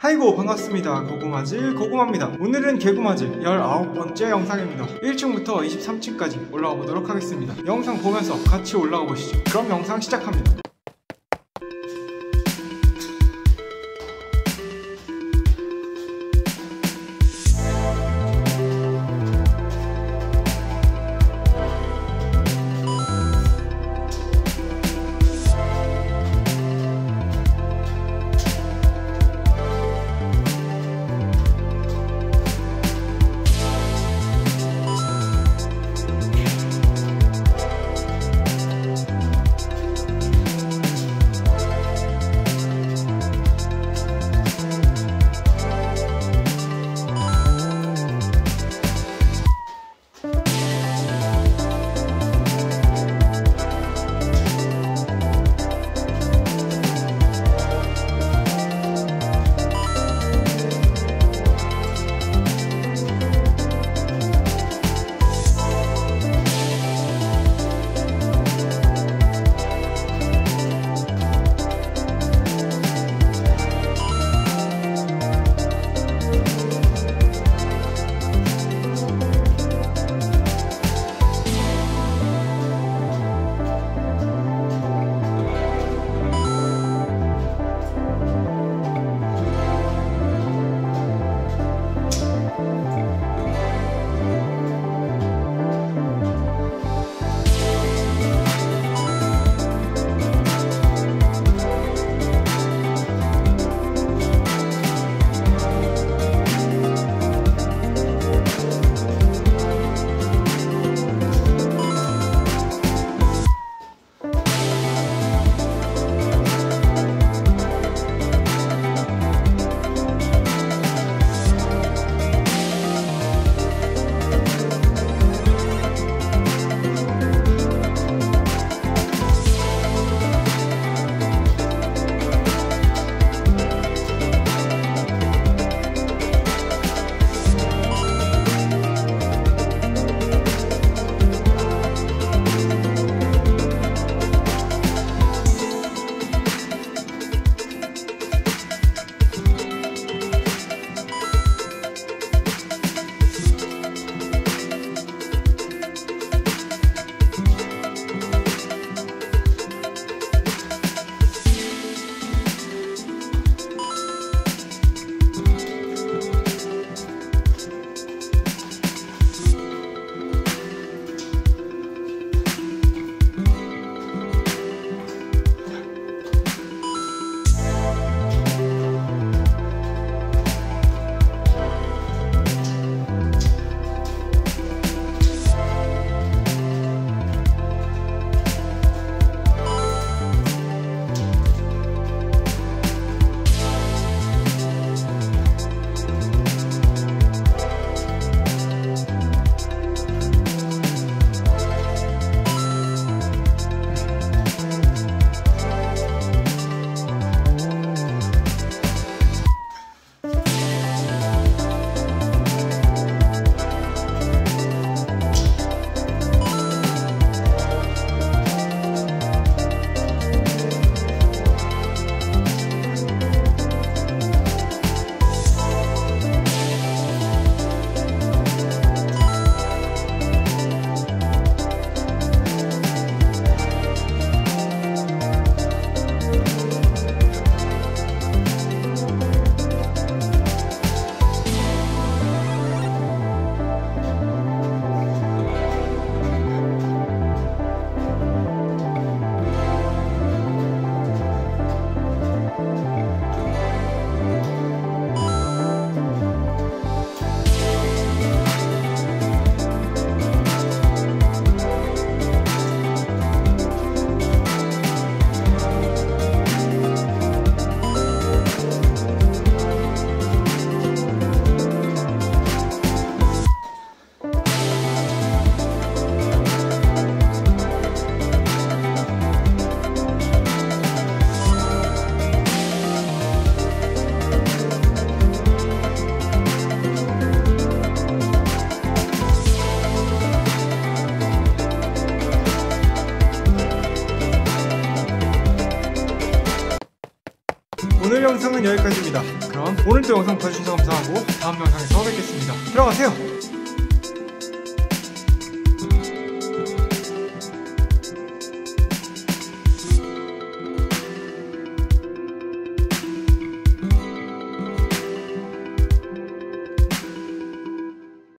하이고 반갑습니다. 고구마질 고구마입니다. 오늘은 개구마질 19번째 영상입니다. 1층부터 23층까지 올라가 보도록 하겠습니다. 영상 보면서 같이 올라가 보시죠. 그럼 영상 시작합니다 영상은 여기까지입니다. 그럼 오늘도 영상 봐주셔서 감사하고 다음 영상에서 뵙겠습니다. 들어가세요.